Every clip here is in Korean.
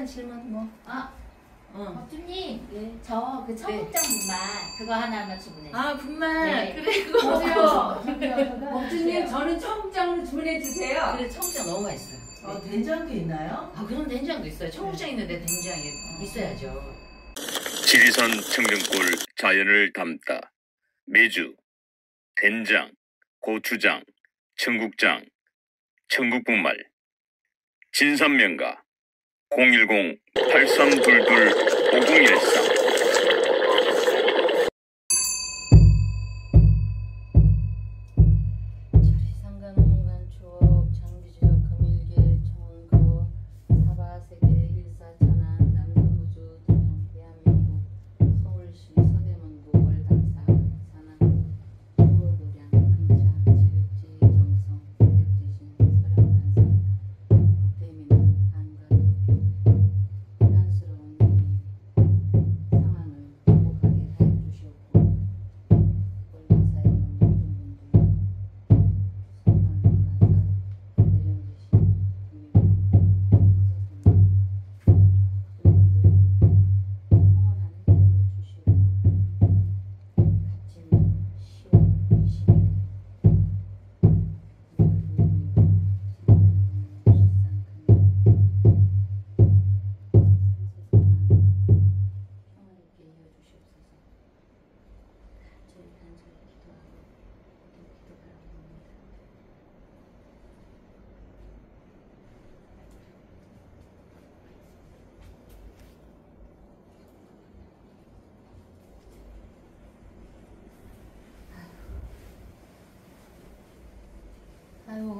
간단한 질문 뭐. 아, 응. 법주님, 네. 저그 청국장 분말 그거 하나만 주문해. 아 분말 네. 그래 그거 보세요. 네. 법주님 저는 청국장으로 주문해 주세요. 그래 청국장 너무 맛있어. 어, 된장도 있나요? 아 그럼 된장도 있어요. 청국장 있는데 된장이 있어야죠. 지리산 청정골 자연을 담다 매주 된장, 고추장, 청국장, 청국분말 진산면가 010-8322-5013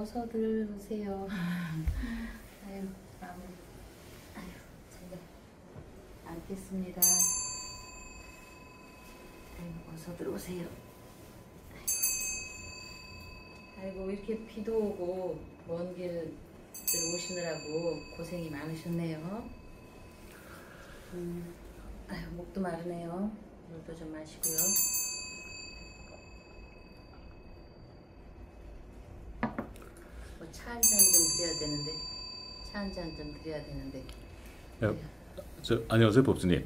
어서들 오세요. 아유 마무리. 아유 제가 앉겠습니다. 아유 어서들 오세요. 아이고 아이고, 이렇게 비도 오고 먼길 오시느라고 고생이 많으셨네요. 음, 아유 목도 마르네요. 물도 좀 마시고요. 뭐 차 한 잔 좀 드려야 되는데 차 한 잔 좀 드려야 되는데 야, 저, 안녕하세요, 법수님.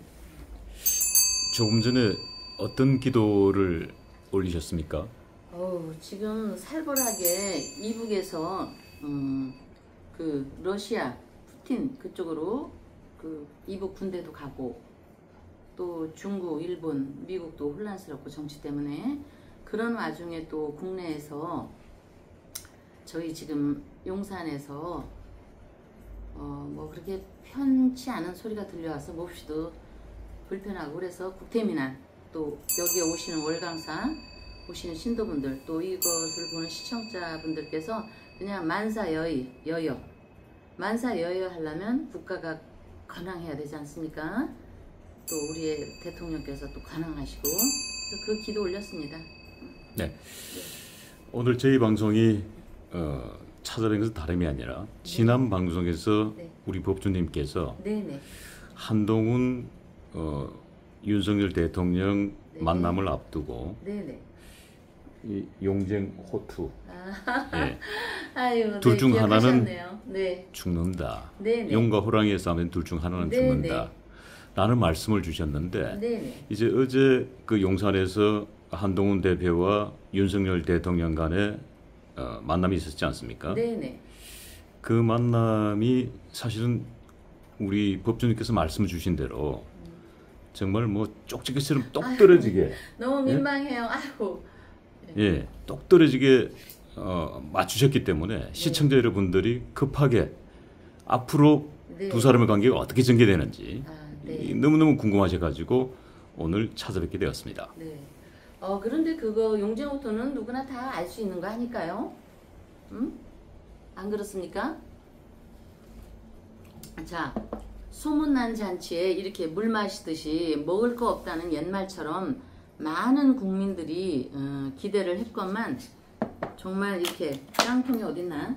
조금 전에 어떤 기도를 올리셨습니까? 어우, 지금 살벌하게 이북에서 음, 그 러시아 푸틴 그쪽으로 그 이북 군대도 가고 또 중국, 일본, 미국도 혼란스럽고 정치 때문에 그런 와중에 또 국내에서 저희 지금 용산에서 어, 뭐 그렇게 편치 않은 소리가 들려와서 몹시도 불편하고 그래서 국태민안 또 여기에 오시는 월강사 보시는 신도분들 또 이것을 보는 시청자분들께서 그냥 만사여의 여여 만사여여 하려면 국가가 관항해야 되지 않습니까? 또 우리의 대통령께서 또 관항하시고 그래서 그 기도 올렸습니다. 네. 오늘 저희 방송이 어, 찾아뵌 것은 다름이 아니라 지난 방송에서 네. 우리 법주님께서 네네. 한동훈 어, 윤석열 대통령 네. 만남을 앞두고 네네. 이 용쟁 호투 아, 예, 아유, 둘 네, 중 하나는. 네. 죽는다. 네네. 용과 호랑이의 싸움엔 둘중 하나는 네, 죽는다. 라는 말씀을 주셨는데 네네. 이제 어제 그 용산에서 한동훈 대표와 윤석열 대통령 간에 어, 만남이 있었지 않습니까? 네네. 그 만남이 사실은 우리 법조님께서 말씀 주신 대로 정말 뭐 쪽지게처럼 똑 떨어지게 너무 예? 민망해요. 아이고. 예, 똑 떨어지게 어, 맞추셨기 때문에 시청자 여러분들이 급하게 앞으로 네. 두 사람의 관계가 어떻게 전개되는지 아, 네. 이- 너무너무 궁금하셔가지고 오늘 찾아뵙게 되었습니다. 네. 어 그런데 그거 용쟁호토는 누구나 다 알 수 있는 거 아닐까요? 음? 안 그렇습니까? 자, 소문난 잔치에 이렇게 물 마시듯이 먹을 거 없다는 옛말처럼 많은 국민들이 어, 기대를 했건만 정말 이렇게 깡통이 어딨나?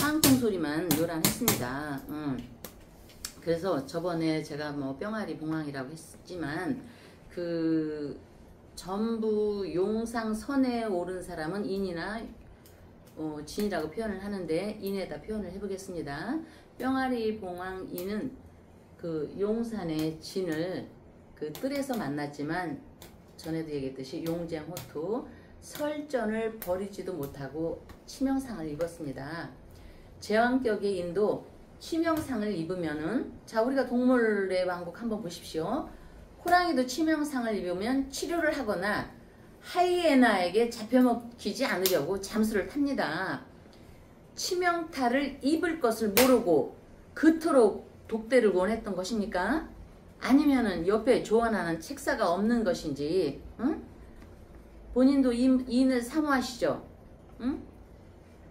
깡통 소리만 요란했습니다. 음. 그래서 저번에 제가 뭐 뿅아리 봉황이라고 했지만 그 전부 용상 선에 오른 사람은 인이나 어, 진이라고 표현을 하는데 인에다 표현을 해보겠습니다. 뿅아리 봉황 인은 그 용산의 진을 그 뜰에서 만났지만 전에도 얘기했듯이 용쟁 호투 설전을 벌이지도 못하고 치명상을 입었습니다. 제왕격의 인도 치명상을 입으면은 자 우리가 동물의 왕국 한번 보십시오. 호랑이도 치명상을 입으면 치료를 하거나 하이에나에게 잡혀먹히지 않으려고 잠수를 탑니다. 치명타를 입을 것을 모르고 그토록 독대를 원했던 것입니까? 아니면은 옆에 조언하는 책사가 없는 것인지, 응? 본인도 인, 인을 사모하시죠? 응?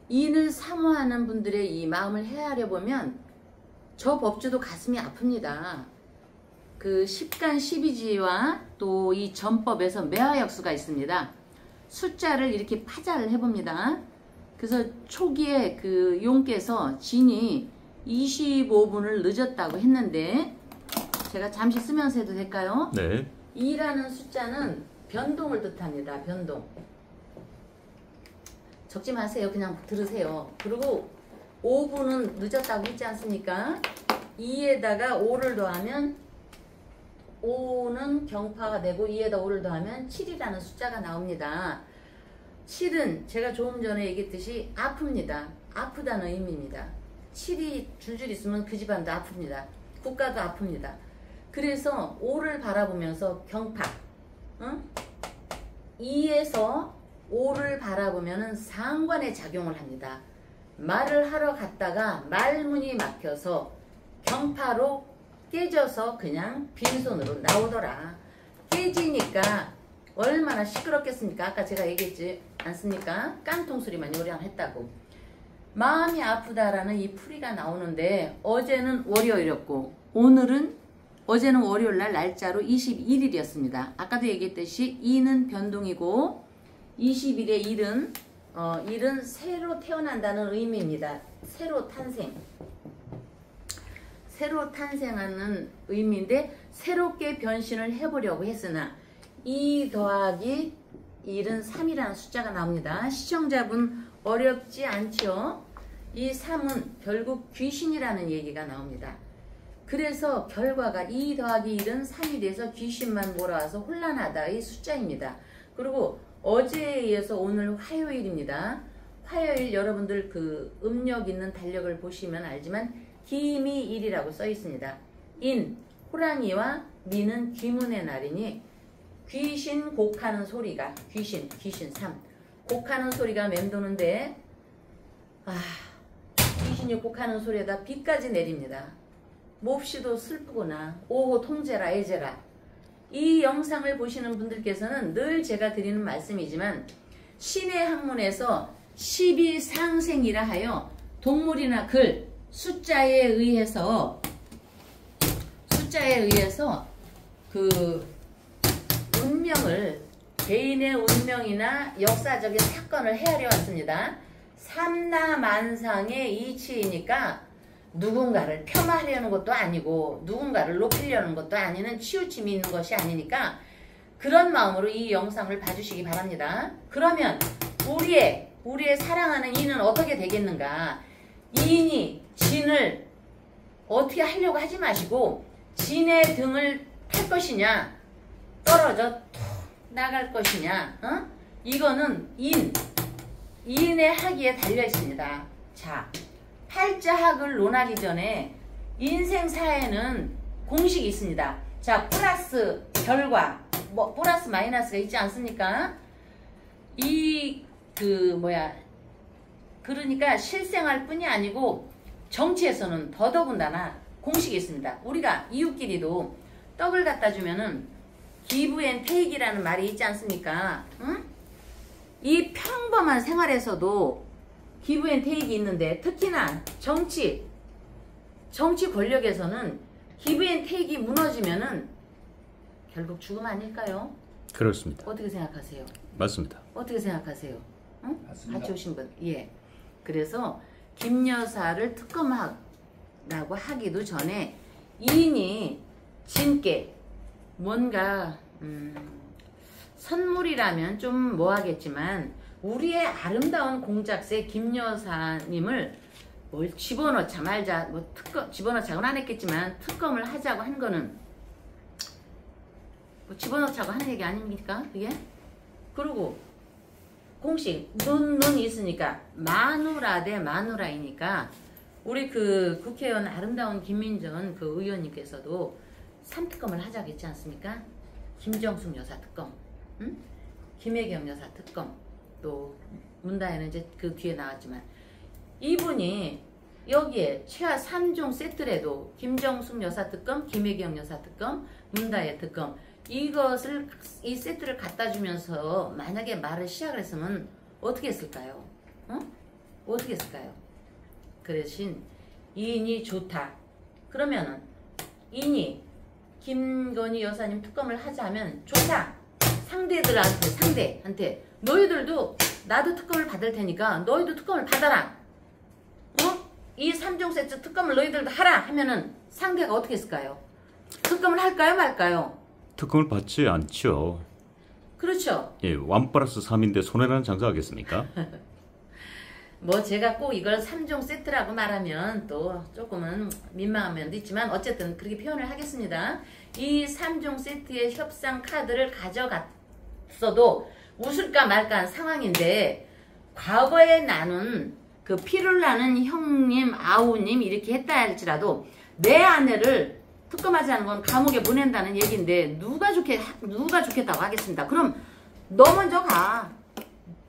인을 사모하는 분들의 이 마음을 헤아려 보면 저 법주도 가슴이 아픕니다. 그 10간 12지와 또 이 전법에서 매화역수가 있습니다. 숫자를 이렇게 파자를 해봅니다. 그래서 초기에 그 용께서 진이 25분을 늦었다고 했는데 제가 잠시 쓰면서 해도 될까요? 네. 2라는 숫자는 변동을 뜻합니다. 변동. 적지 마세요. 그냥 들으세요. 그리고 5분은 늦었다고 했지 않습니까? 2에다가 5를 더하면 5는 경파가 되고 2에다 5를 더하면 7이라는 숫자가 나옵니다. 7은 제가 조금 전에 얘기했듯이 아픕니다. 아프다는 의미입니다. 7이 줄줄 있으면 그 집안도 아픕니다. 국가도 아픕니다. 그래서 5를 바라보면서 경파, 응? 2에서 5를 바라보면 상관의 작용을 합니다. 말을 하러 갔다가 말문이 막혀서 경파로 깨져서 그냥 빈손으로 나오더라. 깨지니까 얼마나 시끄럽겠습니까? 아까 제가 얘기했지 않습니까? 깡통 소리만 요량 했다고. 마음이 아프다라는 이 풀이가 나오는데 어제는 월요일이었고 오늘은 어제는 월요일 날 날짜로 21일이었습니다. 아까도 얘기했듯이 2는 변동이고 20일의 1은 어, 1은 새로 태어난다는 의미입니다. 새로 탄생. 새로 탄생하는 의미인데 새롭게 변신을 해보려고 했으나 2 더하기 1은 3이라는 숫자가 나옵니다. 시청자분 어렵지 않죠? 이 3은 결국 귀신이라는 얘기가 나옵니다. 그래서 결과가 2 더하기 1은 3이 돼서 귀신만 몰아와서 혼란하다의 숫자입니다. 그리고 어제에 이어서 오늘 화요일입니다. 화요일 여러분들 그 음력 있는 달력을 보시면 알지만 기미일이라고 써 있습니다. 인, 호랑이와 미는 귀문의 날이니 귀신 곡하는 소리가 귀신, 귀신 3 곡하는 소리가 맴도는데 아 귀신이 곡하는 소리에다 비까지 내립니다. 몹시도 슬프구나. 오호 통제라 애제라. 이 영상을 보시는 분들께서는 늘 제가 드리는 말씀이지만 신의 학문에서 12상생이라 하여 동물이나 글, 숫자에 의해서 숫자에 의해서 그 운명을 개인의 운명이나 역사적인 사건을 헤아려 왔습니다. 삼라만상의 이치이니까 누군가를 폄하하려는 것도 아니고 누군가를 높이려는 것도 아니는 치우침이 있는 것이 아니니까 그런 마음으로 이 영상을 봐주시기 바랍니다. 그러면 우리의 우리의 사랑하는 이는 어떻게 되겠는가? 이인이 진을 어떻게 하려고 하지 마시고 진의 등을 탈 것이냐 떨어져 툭 나갈 것이냐 어? 이거는 인 인의 학위에 달려 있습니다. 자 팔자학을 논하기 전에 인생사에는 공식이 있습니다. 자, 플러스 결과, 뭐, 플러스 마이너스가 있지 않습니까? 이, 그, 뭐야. 그러니까 실생활 뿐이 아니고 정치에서는 더더군다나 공식이 있습니다. 우리가 이웃끼리도 떡을 갖다 주면은 give and take라는 말이 있지 않습니까? 응? 이 평범한 생활에서도 give and take 있는데 특히나 정치 정치 권력에서는 give and take 무너지면은 결국 죽음 아닐까요? 그렇습니다. 어떻게 생각하세요? 맞습니다. 어떻게 생각하세요? 응? 같이 오신 분. 예. 그래서 김 여사를 특검하라고 하기도 전에 이인이 진께 뭔가 음, 선물이라면 좀 뭐하겠지만 우리의 아름다운 공작새 김 여사님을 뭘 집어넣자 말자 뭐 특검 집어넣자고는 안 했겠지만 특검을 하자고 한 거는 뭐 집어넣자고 하는 얘기 아닙니까 그게? 그리고 공식 눈 눈 있으니까 마누라 대 마누라이니까 우리 그 국회의원 아름다운 김민전 그 의원님께서도 삼특검을 하자고 했지 않습니까? 김정숙 여사 특검, 응? 김혜경 여사 특검, 또 문다혜는 이제 그 뒤에 나왔지만 이분이 여기에 최하 3종 세트래도 김정숙 여사 특검, 김혜경 여사 특검, 문다혜 특검 이것을 이 세트를 갖다 주면서 만약에 말을 시작을 했으면 어떻게 했을까요? 어? 어떻게 했을까요? 그 대신 이인이 좋다. 그러면은 이인이 김건희 여사님 특검을 하자면 좋다. 상대들한테 상대한테 너희들도 나도 특검을 받을 테니까 너희도 특검을 받아라. 어? 이 3종 세트 특검을 너희들도 하라 하면은 상대가 어떻게 했을까요? 특검을 할까요 말까요? 특검을 받지 않죠. 그렇죠. 예, 완 플러스 3인데 손해라는 장사하겠습니까? 뭐 제가 꼭 이걸 3종 세트라고 말하면 또 조금은 민망한 면도 있지만 어쨌든 그렇게 표현을 하겠습니다. 이 3종 세트의 협상 카드를 가져갔어도 웃을까 말까 한 상황인데 과거에 나눈 그 피를 나는 형님, 아우님 이렇게 했다 할지라도 내 아내를 특검하지 않은 건 감옥에 보낸다는 얘기인데 누가 좋게 누가 좋겠다고 하겠습니다. 그럼 너 먼저 가.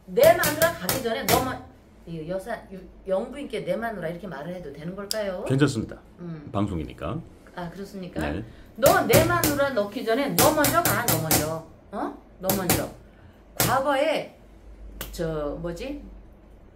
내 마누라 가기 전에 너 먼, 이 여사 유- 영부인께 내 마누라 이렇게 말을 해도 되는 걸까요? 괜찮습니다. 음, 방송이니까. 아 그렇습니까? 네. 너내 마누라 넣기 전에 너 먼저 가, 너 먼저. 어? 너 먼저. 과거에 저 뭐지?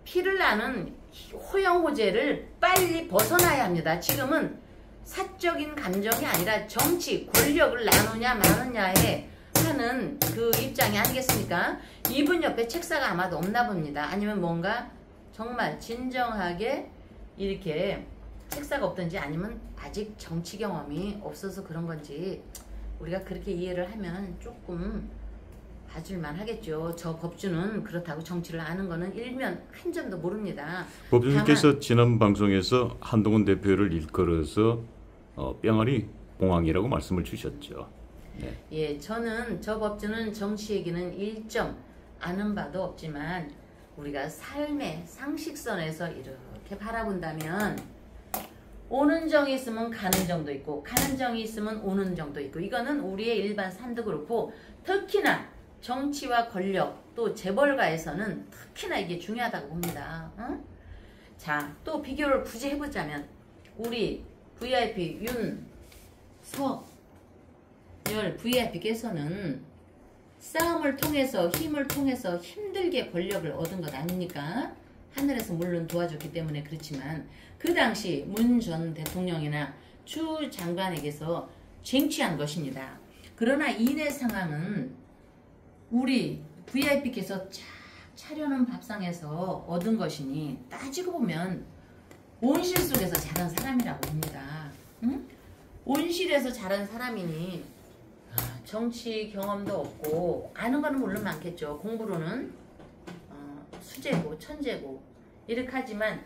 피를 나는 호영호제를 빨리 벗어나야 합니다. 지금은 사적인 감정이 아니라 정치, 권력을 나누냐 마느냐에 하는 그 입장이 아니겠습니까? 이분 옆에 책사가 아마도 없나 봅니다. 아니면 뭔가 정말 진정하게 이렇게 책사가 없든지 아니면 아직 정치 경험이 없어서 그런 건지 우리가 그렇게 이해를 하면 조금 봐줄만 하겠죠. 저 법주는 그렇다고 정치를 아는 거는 일면 한 점도 모릅니다. 법조님께서 지난 방송에서 한동훈 대표를 일컬어서 어, 뿅아리 봉황이라고 말씀을 주셨죠. 네. 예, 저는 저 법주는 정치 얘기는 일점 아는 바도 없지만 우리가 삶의 상식선에서 이렇게 바라본다면 오는 정이 있으면 가는 정도 있고 가는 정이 있으면 오는 정도 있고 이거는 우리의 일반 삶도 그렇고 특히나 정치와 권력 또 재벌가에서는 특히나 이게 중요하다고 봅니다. 응? 자, 또 비교를 굳이 해보자면 우리 VIP 윤석 열 VIP께서는 싸움을 통해서 힘을 통해서 힘들게 권력을 얻은 것 아닙니까? 하늘에서 물론 도와줬기 때문에 그렇지만 그 당시 문 전 대통령이나 추 장관에게서 쟁취한 것입니다. 그러나 이내 상황은 우리 VIP께서 쫙 차려놓은 밥상에서 얻은 것이니 따지고 보면 온실 속에서 자란 사람이라고 봅니다. 응? 온실에서 자란 사람이니 아, 정치 경험도 없고 아는 거는 물론 많겠죠. 공부로는 어, 수재고 천재고 이렇게 하지만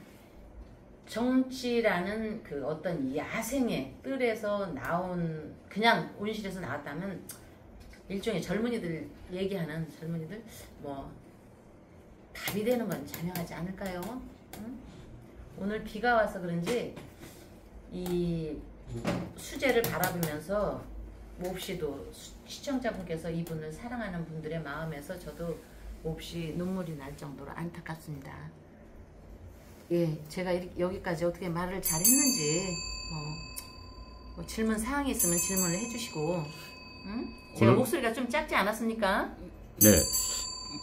정치라는 그 어떤 야생의 뜰에서 나온 그냥 온실에서 나왔다면 일종의 젊은이들 얘기하는 젊은이들 뭐 답이 되는 건 자명하지 않을까요? 응? 오늘 비가 와서 그런지 이 수제를 바라보면서 몹시도 수- 시청자분께서 이분을 사랑하는 분들의 마음에서 저도 몹시 눈물이 날 정도로 안타깝습니다. 예, 제가 이렇게 여기까지 어떻게 말을 잘했는지 뭐, 뭐 질문 사항이 있으면 질문을 해주시고, 응? 제가 오늘- 목소리가 좀 작지 않았습니까? 네.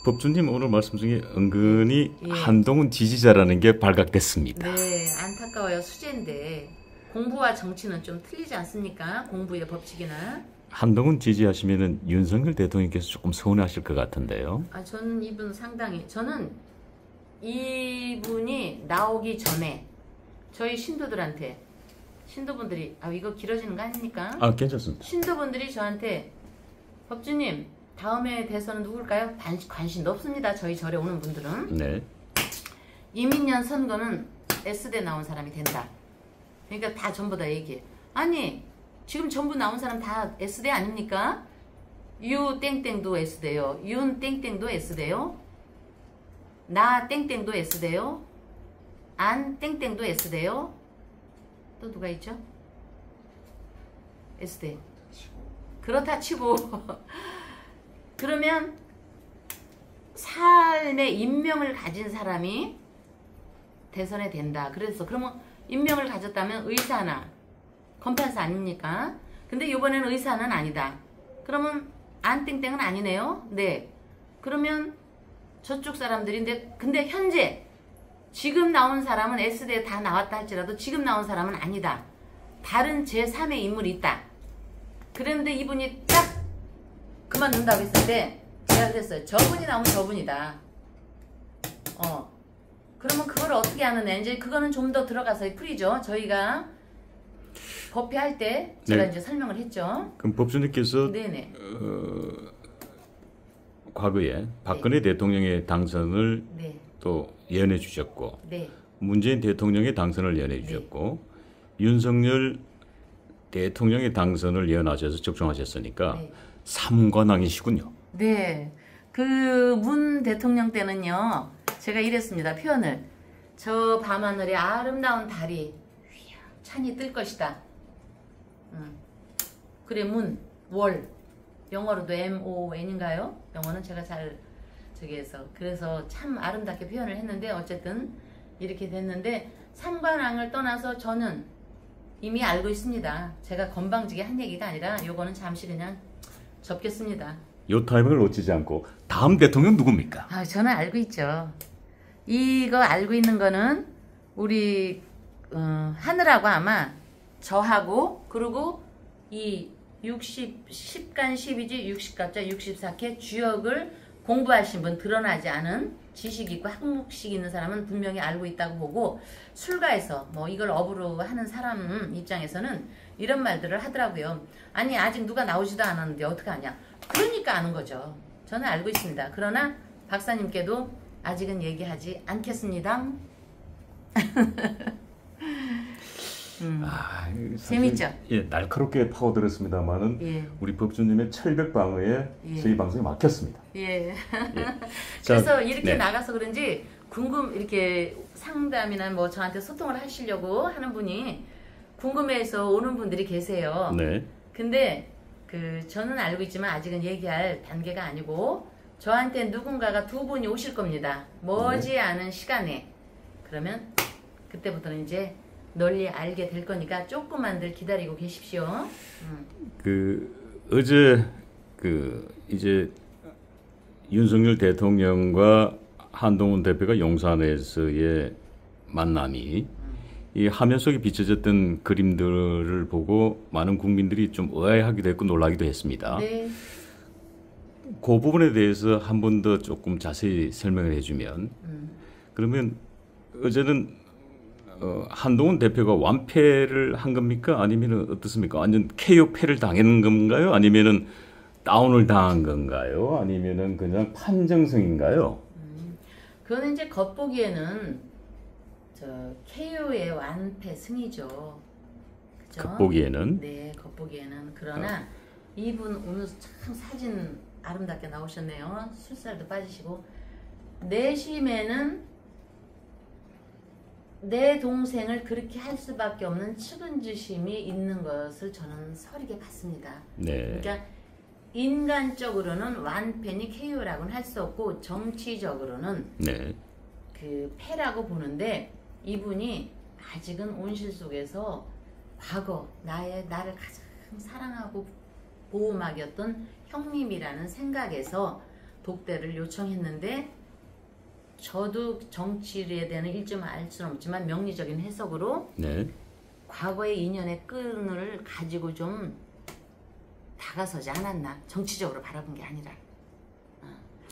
법주님 오늘 말씀 중에 은근히 예. 한동훈 지지자라는 게 발각됐습니다. 네, 안타까워요. 수제인데 공부와 정치는 좀 틀리지 않습니까? 공부의 법칙이나. 한동훈 지지하시면은 윤석열 대통령께서 조금 서운하실 것 같은데요. 아, 저는 이분 상당히 저는 이분이 나오기 전에 저희 신도들한테 신도분들이 아 이거 길어지는 거 아닙니까? 아 괜찮습니다. 신도분들이 저한테 법주님 다음에 대선은 누굴까요? 관, 관심도 없습니다. 저희 절에 오는 분들은 네. 이민년 선거는 S대 나온 사람이 된다. 그러니까 다 전부 다 얘기해. 아니 지금 전부 나온 사람 다 S대 아닙니까? 유 땡땡도 S대요. 윤 땡땡도 S대요. 나 땡땡도 S대요. 안 땡땡도 S대요. 또 누가 있죠? S대. 그렇다 치고 그러면 삶의 인명을 가진 사람이 대선에 된다. 그래서 그러면 인명을 가졌다면 의사나 검판사 아닙니까? 근데 이번에는 의사는 아니다. 그러면 안 땡땡은 아니네요. 네. 그러면 저쪽 사람들인데 근데 현재 지금 나온 사람은 S대에 다 나왔다 할지라도 지금 나온 사람은 아니다. 다른 제3의 인물이 있다. 그런데 이분이 딱 그만둔다고 했을 때 제가 그랬어요. 저분이 나오면 저분이다. 어. 그러면 그걸 어떻게 하느냐. 이제 그거는 좀 더 들어가서 풀이죠. 저희가 법회할 때 제가 네. 이제 설명을 했죠. 그럼 법주님께서 네네. 과거에 박근혜 대통령의 당선을 네. 또 예언해 주셨고 네. 문재인 대통령의 당선을 예언해 주셨고 윤석열 대통령의 당선을 예언하셔서 적중하셨으니까 네. 삼관왕이시군요. 네. 그 문 대통령 때는요. 제가 이랬습니다. 표현을. 저 밤하늘에 아름다운 달이 찬이 뜰 것이다. 음. 그래 문, 월. 영어로도 M-O-N인가요? 영어는 제가 잘 저기 해서 그래서 참 아름답게 표현을 했는데 어쨌든 이렇게 됐는데 삼관왕을 떠나서 저는 이미 알고 있습니다. 제가 건방지게 한 얘기가 아니라 요거는 잠시 그냥 접겠습니다. 요 타이밍을 놓치지 않고 다음 대통령 누굽니까? 아, 저는 알고 있죠. 이거 알고 있는 거는 우리 어, 하늘하고 아마 저하고 그리고 이 60, 10간 12지 60갑자 64개 주역을 공부하신 분 드러나지 않은 지식 있고 학문식 있는 사람은 분명히 알고 있다고 보고 술가에서 뭐 이걸 업으로 하는 사람 입장에서는 이런 말들을 하더라고요. 아니 아직 누가 나오지도 않았는데 어떻게 하냐. 그러니까 아는 거죠. 저는 알고 있습니다. 그러나 박사님께도 아직은 얘기하지 않겠습니다. 아, 사실, 재밌죠? 예, 날카롭게 파고들었습니다만은 예. 우리 법주님의 철벽 방어에 예. 저희 방송이 막혔습니다. 예. 예. 그래서 자, 이렇게 네. 나가서 그런지 궁금 이렇게 상담이나 뭐 저한테 소통을 하시려고 하는 분이 궁금해서 오는 분들이 계세요. 네. 근데 그 저는 알고 있지만 아직은 얘기할 단계가 아니고 저한테 누군가가 두 분이 오실 겁니다. 머지 않은 시간에 그러면 그때부터는 이제 널리 알게 될 거니까 조금만들 기다리고 계십시오. 음. 그 어제 그 이제 윤석열 대통령과 한동훈 대표가 용산에서의 만남이 이 화면 속에 비춰졌던 그림들을 보고 많은 국민들이 좀 의아해하기도 했고 놀라기도 했습니다. 네. 그 부분에 대해서 한 번 더 조금 자세히 설명을 해주면 음. 그러면 어제는 어, 한동훈 대표가 완패를 한 겁니까? 아니면 어떻습니까? 완전 KO패를 당한 건가요? 아니면은 다운을 당한 건가요? 아니면은 그냥 판정승인가요? 그거는 이제 겉보기에는 저 KO의 완패 승이죠. 그죠? 겉보기에는 네, 겉보기에는 그러나 이분 오늘 참 사진 아름답게 나오셨네요. 술살도 빠지시고 내심에는 내 동생을 그렇게 할 수밖에 없는 측은지심이 있는 것을 저는 서리게 봤습니다. 네. 그러니까 인간적으로는 완패니 KO라고는 할 수 없고 정치적으로는 네. 그 패라고 보는데 이분이 아직은 온실 속에서 과거 나의 나를 가장 사랑하고 보호막이었던 형님이라는 생각에서 독대를 요청했는데 저도 정치에 대한 일점을 알 수는 없지만 명리적인 해석으로 네. 과거의 인연의 끈을 가지고 좀 다가서지 않았나 정치적으로 바라본 게 아니라 어,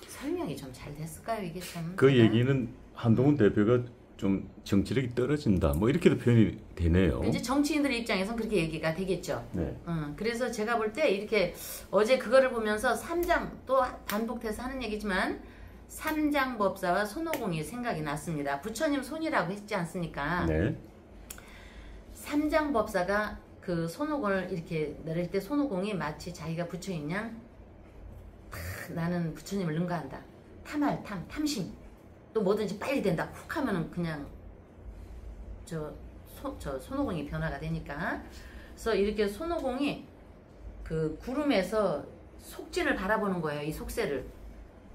설명이 좀 잘 됐을까요 이게 참그 제가? 얘기는 한동훈 대표가 좀 정치력이 떨어진다. 뭐 이렇게도 표현이 되네요. 이제 정치인들 입장에선 그렇게 얘기가 되겠죠. 네. 음, 그래서 제가 볼 때 이렇게 어제 그거를 보면서 3장 또 반복돼서 하는 얘기지만 삼장 법사와 손오공이 생각이 났습니다. 부처님 손이라고 했지 않습니까? 네. 삼장 법사가 그 손오공을 이렇게 내릴 때 손오공이 마치 자기가 부처인 양 탁, 나는 부처님을 능가한다. 탐할 탐, 탐심. 또 뭐든지 빨리 된다. 훅 하면은 그냥 저, 소, 저 손오공이 변화가 되니까. 그래서 이렇게 손오공이 그 구름에서 속진을 바라보는 거예요. 이 속세를.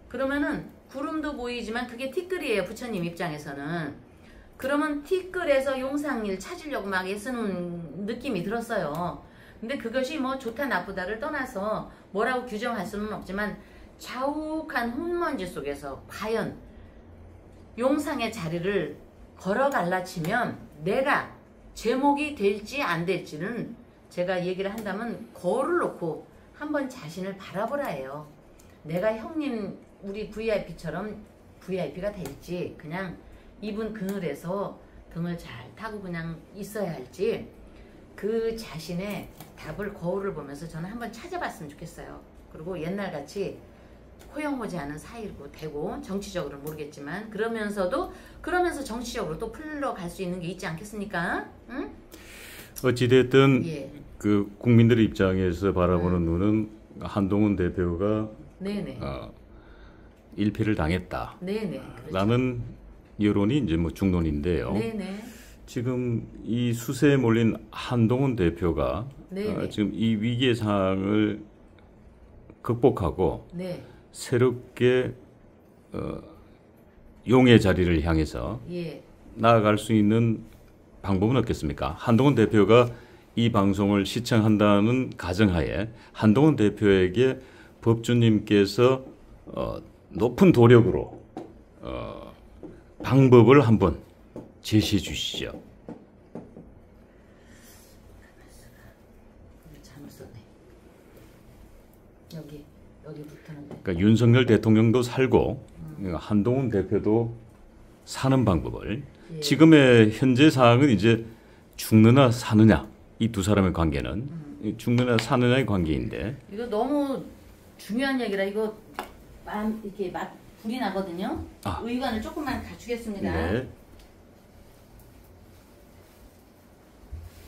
그러면은 구름도 보이지만 그게 티끌이에요. 부처님 입장에서는. 그러면 티끌에서 용상일 찾으려고 막 애쓰는 느낌이 들었어요. 근데 그것이 뭐 좋다 나쁘다를 떠나서 뭐라고 규정할 수는 없지만 자욱한 흙먼지 속에서 과연 용상의 자리를 걸어 갈라 치면 내가 제목이 될지 안 될지는 제가 얘기를 한다면 거울을 놓고 한번 자신을 바라보라 해요. 내가 형님 우리 VIP처럼 VIP가 될지 그냥 이분 그늘에서 등을 잘 타고 그냥 있어야 할지 그 자신의 답을 거울을 보면서 저는 한번 찾아봤으면 좋겠어요. 그리고 옛날같이 호영호지 않은 사이고 되고 정치적으로는 모르겠지만 그러면서도 그러면서 정치적으로 또 풀러갈 수 있는 게 있지 않겠습니까? 응? 어찌됐든 예. 그 국민들 입장에서 바라보는 눈은 한동훈 대표가 네네. 어, 일패를 당했다. 네네. 그렇죠. 라는 여론이 이제 뭐 중론인데요. 네네. 지금 이 수세에 몰린 한동훈 대표가 네네. 어, 지금 이 위기의 상황을 극복하고 네. 새롭게 어, 용의 자리를 향해서 예. 나아갈 수 있는 방법은 없겠습니까? 한동훈 대표가 이 방송을 시청한다는 가정하에 한동훈 대표에게 법주님께서 어, 높은 도력으로 어, 방법을 한번 제시해 주시죠. 잘못 썼네. 여기 여기 붙었는데. 그러니까 윤석열 대통령도 살고 한동훈 대표도 사는 방법을 예. 지금의 현재 상황은 이제 죽느냐 사느냐 이 두 사람의 관계는 이 죽느냐 사느냐의 관계인데 이거 너무 중요한 얘기라 이거 마음 이렇게 막 불이 나거든요. 아. 의관을 조금만 갖추겠습니다. 네.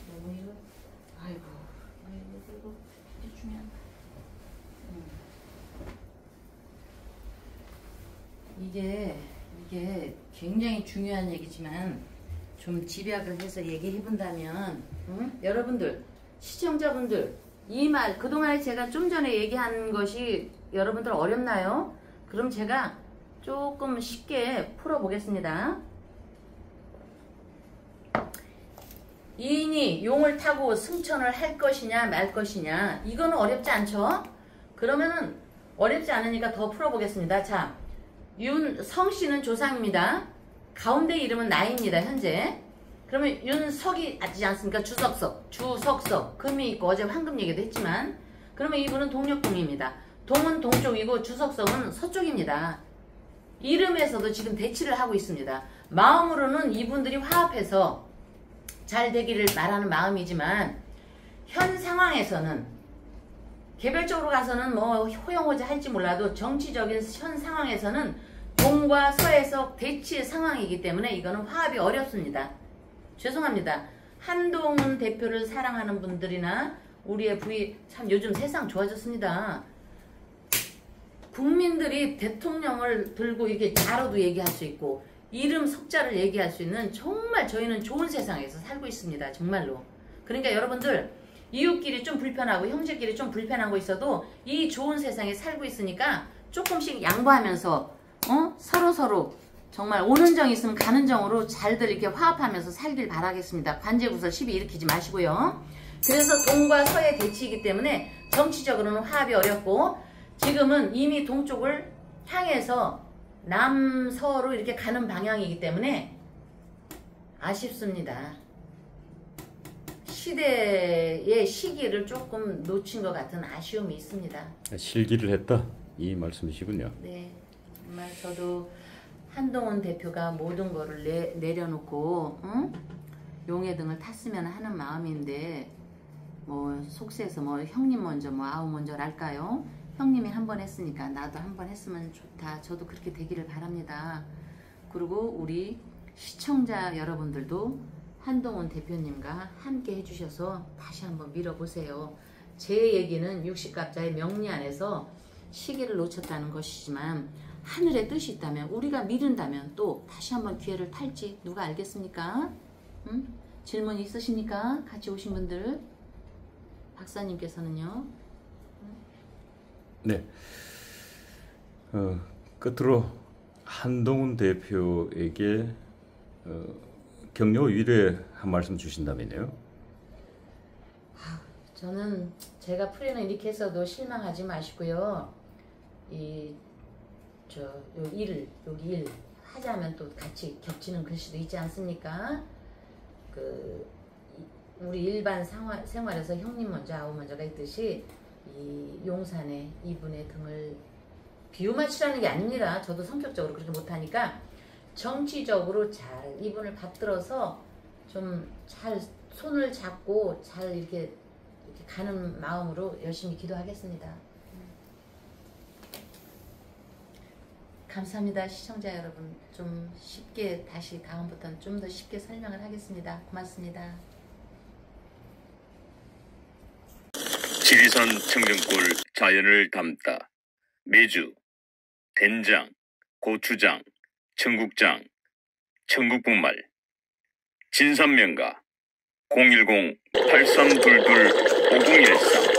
너무 이거 아이고 아이고 이거 중요한. 이게 이게 굉장히 중요한 얘기지만 좀 집약을 해서 얘기해 본다면 응? 여러분들 시청자분들 이 말 그동안에 제가 좀 전에 얘기한 것이 여러분들 어렵나요? 그럼 제가 조금 쉽게 풀어보겠습니다. 이인이 용을 타고 승천을 할 것이냐 말 것이냐 이거는 어렵지 않죠? 그러면은 어렵지 않으니까 더 풀어보겠습니다. 자, 윤성 씨는 조상입니다. 가운데 이름은 나입니다. 현재. 그러면 윤석이 아지 않습니까? 주석석, 주석석, 금이 있고 어제 황금 얘기도 했지만 그러면 이분은 동력궁입니다. 동은 동쪽이고 주석석은 서쪽입니다. 이름에서도 지금 대치를 하고 있습니다. 마음으로는 이분들이 화합해서 잘 되기를 바라는 마음이지만 현 상황에서는 개별적으로 가서는 뭐 호영호자 할지 몰라도 정치적인 현 상황에서는 동과 서에서 대치 상황이기 때문에 이거는 화합이 어렵습니다. 죄송합니다. 한동훈 대표를 사랑하는 분들이나 우리의 부위 참 요즘 세상 좋아졌습니다. 국민들이 대통령을 들고 이렇게 자로도 얘기할 수 있고 이름 석자를 얘기할 수 있는 정말 저희는 좋은 세상에서 살고 있습니다. 정말로. 그러니까 여러분들 이웃끼리 좀 불편하고 형제끼리 좀 불편한 거 있어도 이 좋은 세상에 살고 있으니까 조금씩 양보하면서 어? 서로 서로 정말 오는 정 있으면 가는 정으로 잘들 이렇게 화합하면서 살길 바라겠습니다. 관제구설 시비 일으키지 마시고요. 그래서 동과 서의 대치이기 때문에 정치적으로는 화합이 어렵고 지금은 이미 동쪽을 향해서 남서로 이렇게 가는 방향이기 때문에 아쉽습니다. 시대의 시기를 조금 놓친 것 같은 아쉬움이 있습니다. 실기를 했다 이 말씀이시군요. 네, 정말 저도 한동훈 대표가 모든 거를 내, 내려놓고 응? 용의 등을 탔으면 하는 마음인데 뭐 속세에서 뭐 형님 먼저 뭐 아우 먼저랄까요? 형님이 한 번 했으니까 나도 한 번 했으면 좋다. 저도 그렇게 되기를 바랍니다. 그리고 우리 시청자 여러분들도 한동훈 대표님과 함께 해주셔서 다시 한번 밀어보세요. 제 얘기는 60갑자의 명리 안에서 시기를 놓쳤다는 것이지만 하늘의 뜻이 있다면 우리가 미룬다면 또 다시 한번 기회를 탈지 누가 알겠습니까? 응? 질문 있으십니까? 같이 오신 분들 박사님께서는요. 네. 어, 끝으로 한동훈 대표에게 어, 격려 위례 한 말씀 주신다면요. 저는 제가 프리는 이렇게 해서도 실망하지 마시고요. 이 저 요 일, 여기 일 하자면 또 같이 겹치는 글씨도 있지 않습니까? 그 이- 우리 일반 생활, 생활에서 형님 먼저 아우 먼저가 있듯이 이 용산에 이분의 등을 비유맞추라는 게 아닙니다. 저도 성격적으로 그렇게 못하니까 정치적으로 잘 이분을 받들어서 좀 잘 손을 잡고 잘 이렇게 이렇게 가는 마음으로 열심히 기도하겠습니다. 감사합니다 시청자 여러분 좀 쉽게 다시 다음부터는 좀 더 쉽게 설명을 하겠습니다 고맙습니다 지리산 청정골 자연을 담다. 매주 된장, 고추장, 청국장, 청국분말 진산면가 010-8322-5013